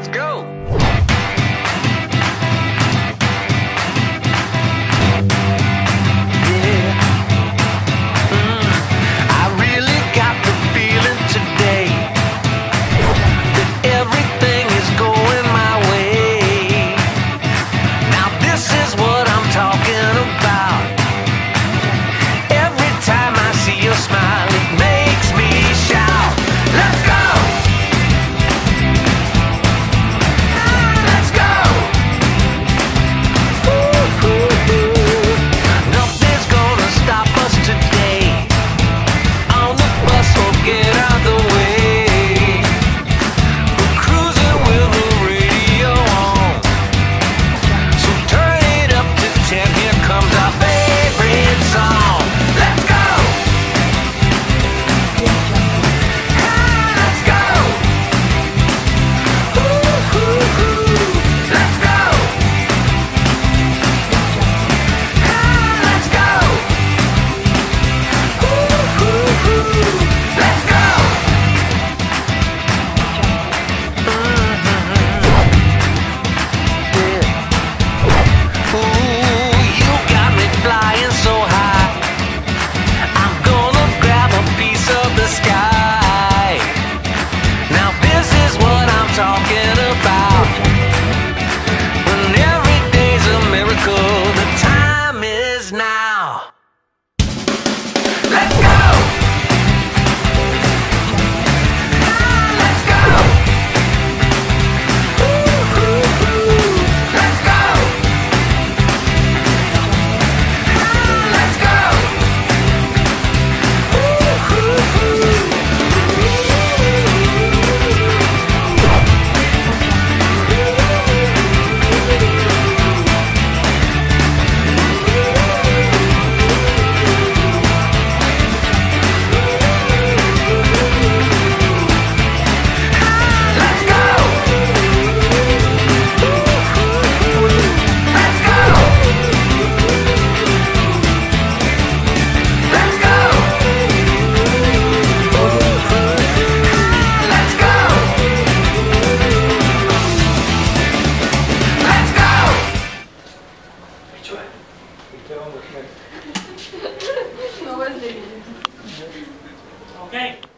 Let's go. about. no, Okay.